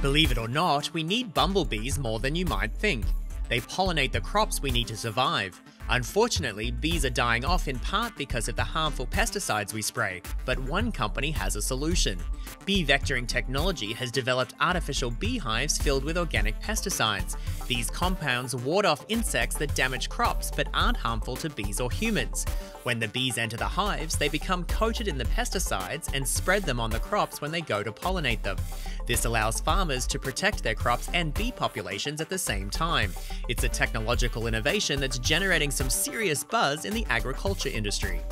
Believe it or not, we need bumblebees more than you might think. They pollinate the crops we need to survive. Unfortunately, bees are dying off in part because of the harmful pesticides we spray, but one company has a solution. Bee vectoring technology has developed artificial beehives filled with organic pesticides. These compounds ward off insects that damage crops but aren't harmful to bees or humans. When the bees enter the hives, they become coated in the pesticides and spread them on the crops when they go to pollinate them. This allows farmers to protect their crops and bee populations at the same time. It's a technological innovation that's generating some serious buzz in the agriculture industry.